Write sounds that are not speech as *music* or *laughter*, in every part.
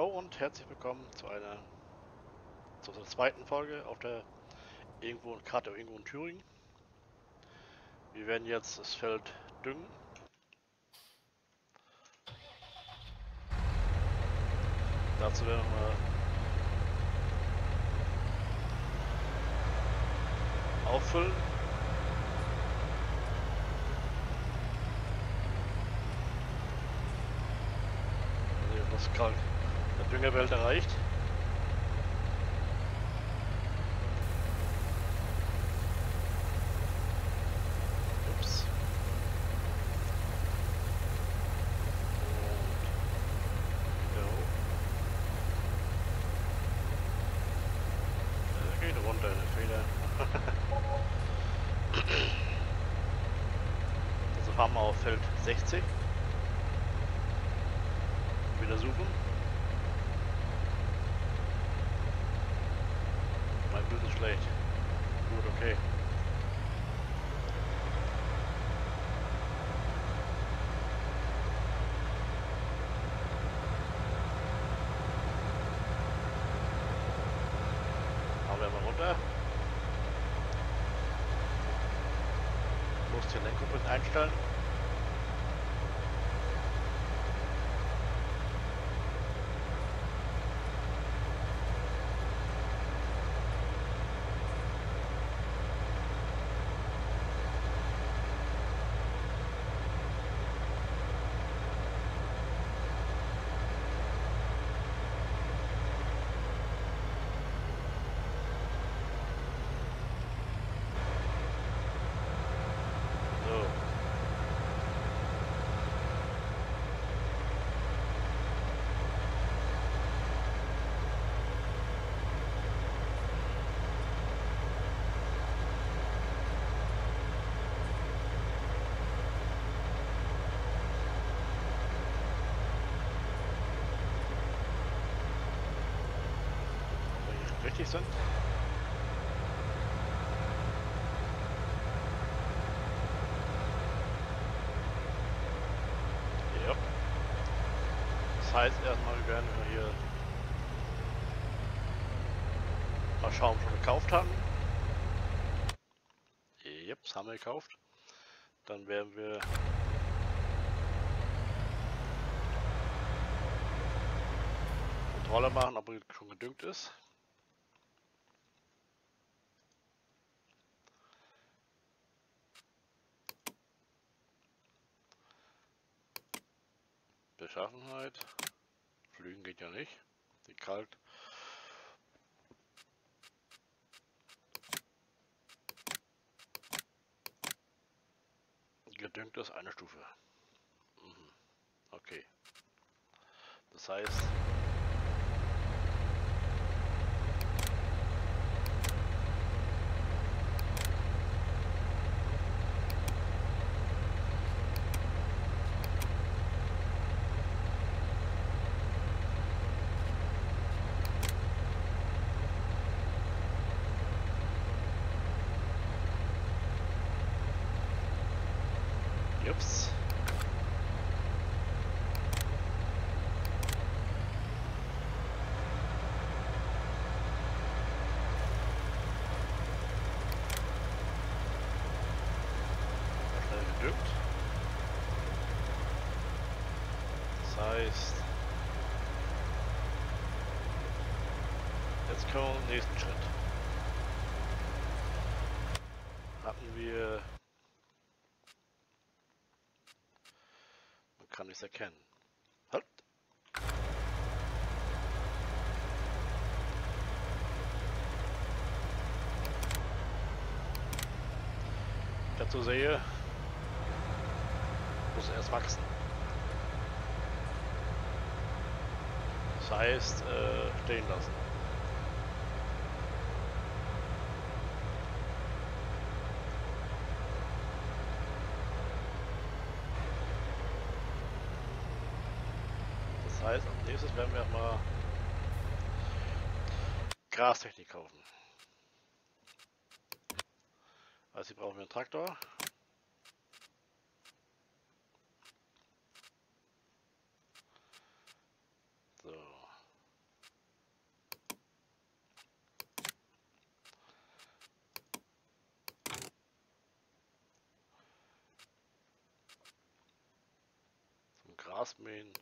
Hallo und herzlich willkommen zu einer zu unserer zweiten Folge auf der irgendwo Karte irgendwo in Thüringen. Wir werden jetzt das Feld düngen. Dazu werden wir auffüllen. ist kalt. Düngerwelt erreicht. Ups. Und hoch. Er geht runter, der Fehler. *laughs* also fahren wir auf Feld 60 wieder suchen. Mein Bild ist schlecht. Gut, okay. Hauen wir mal runter. Muss den Lenkung einstellen. richtig sind. Ja. Das heißt erstmal werden wir hier mal schauen, ob wir gekauft haben. Yep, das haben wir gekauft. Dann werden wir Kontrolle machen, ob er schon gedüngt ist. Beschaffenheit. Flügen geht ja nicht. Die kalt. Gedüngt ist eine Stufe. Mhm. Okay. Das heißt, Ups. Schnell gedüngt. Das heißt, wir zum nächsten Schritt. Hatten wir kann ich es erkennen. Halt! dazu sehe, muss erst wachsen. Das heißt, äh, stehen lassen. nächstes werden wir mal Grastechnik kaufen. Also hier brauchen wir einen Traktor. So. Zum Grasmähen.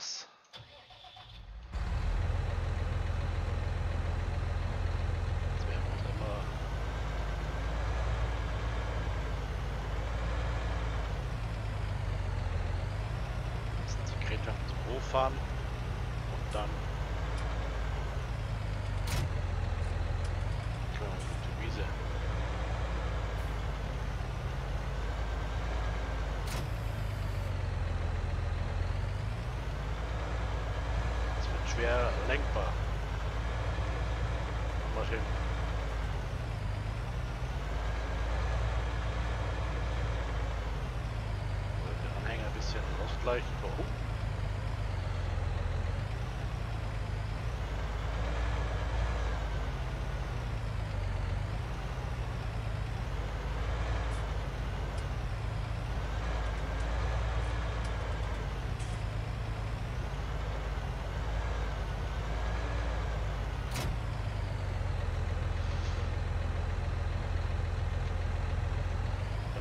Aus. Jetzt werden wir uns immer müssen zu Greta zum Hof fahren und dann können wir auf die Wiese. Es wird schwer lenkbar. Mal hin. Der Anhänger ein bisschen ausgleichen. Warum?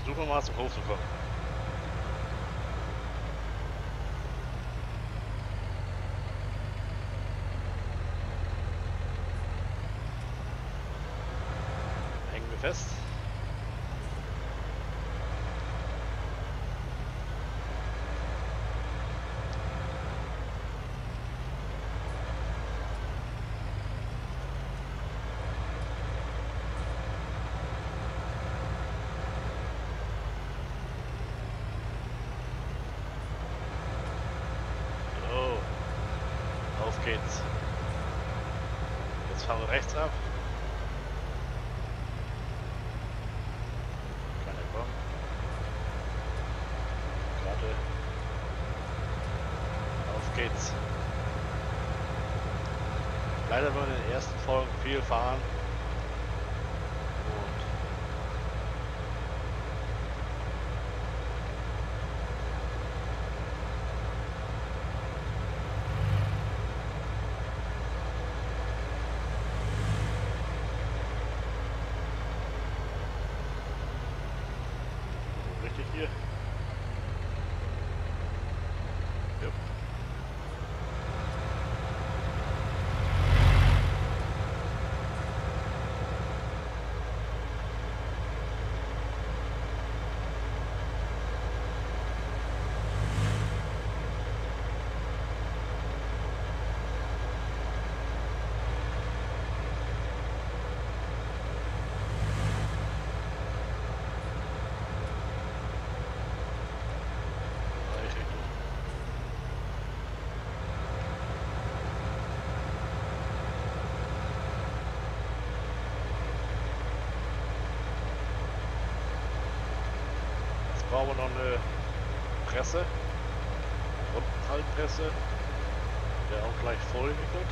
Versuchen wir mal zum Hof zu kommen. Hängen wir fest. So, auf geht's. Jetzt fahren wir rechts ab. Keiner kommt. Gerade. Auf geht's. Leider wollen wir in den ersten Folgen viel fahren. Brauchen wir noch eine Presse, Rundhaltpresse, der auch gleich voll wird.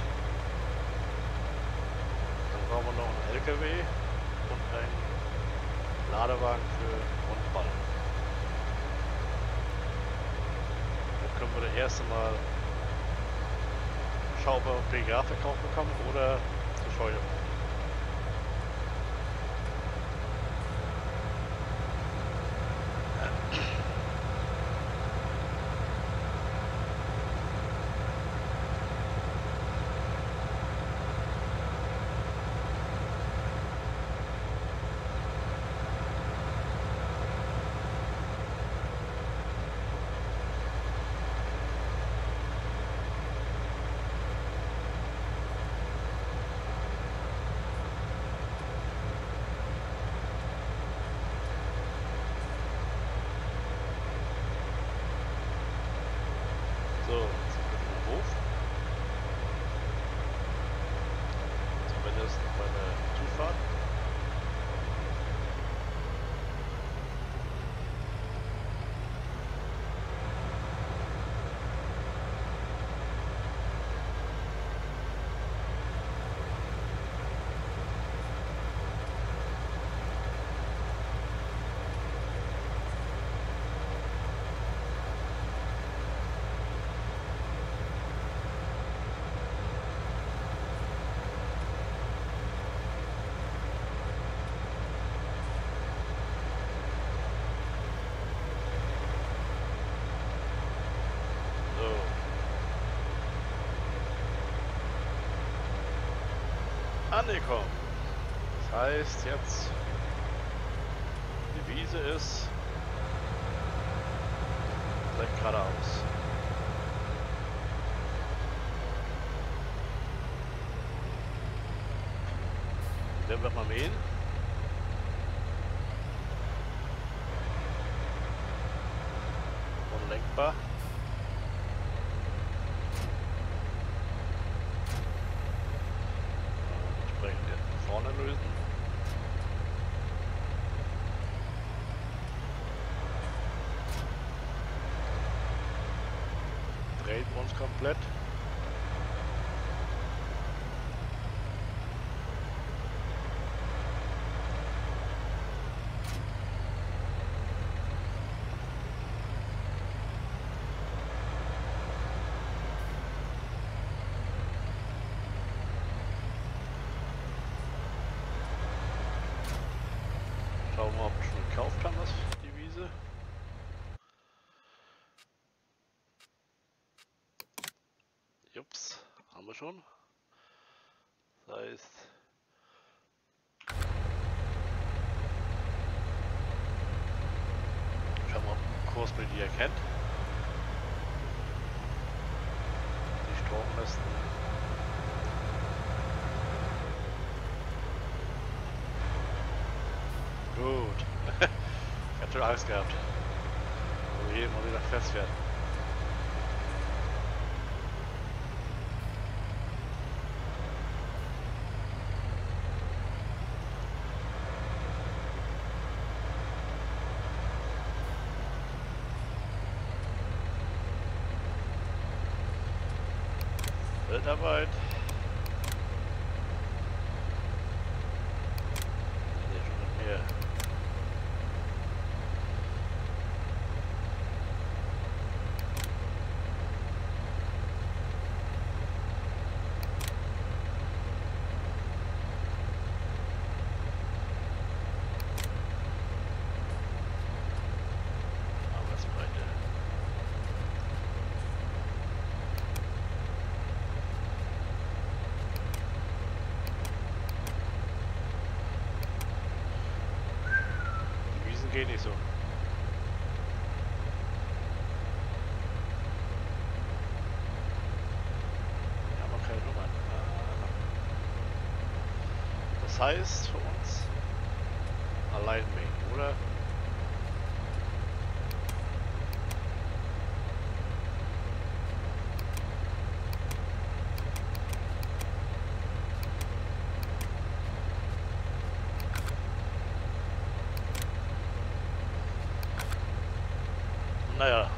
Dann brauchen wir noch einen LKW und einen Ladewagen für Rundball. Dann können wir das erste Mal schauen, einen PGA verkauft bekommen oder zur Scheune. Angekommen. Das heißt jetzt, die Wiese ist direkt geradeaus. Werden wir mal mähen. Unlenkbar. Uns komplett. Schauen wir mal, ob wir schon gekauft haben, das, die Wiese. Jups, haben wir schon. Das heißt, schauen wir ob Kursbild die erkennt. Die Stromlisten. Gut. *laughs* ich hab schon Angst gehabt. Wo wir mal wieder festfährt. Weltarbeit. Nee, Gehen nicht so. Wir haben keine Nummern. Ah. Das heißt für uns allein mähen, oder? uh,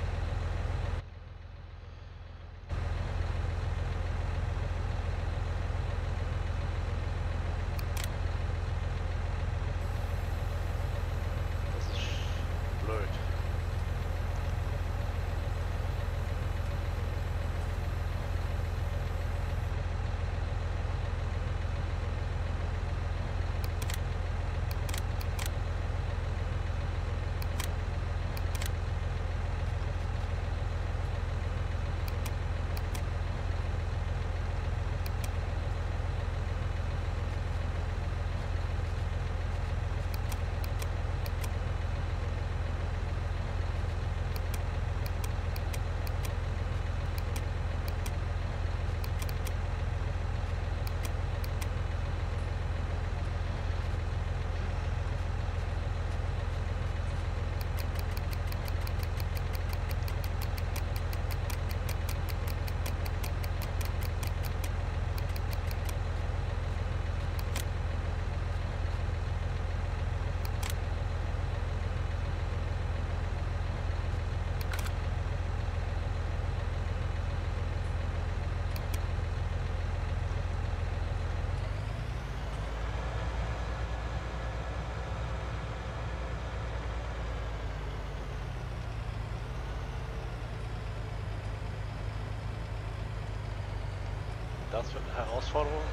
Das wird eine Herausforderung.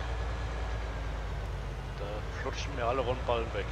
Da flutschen mir alle Rundballen weg.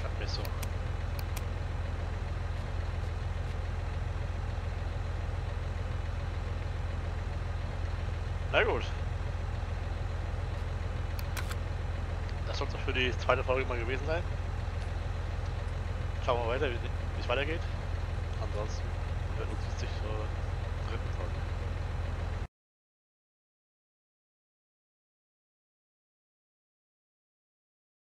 Klappt nicht so. Na gut. Das soll es für die zweite Folge mal gewesen sein. Schauen wir weiter, wie es weitergeht. Ansonsten wird uns sich so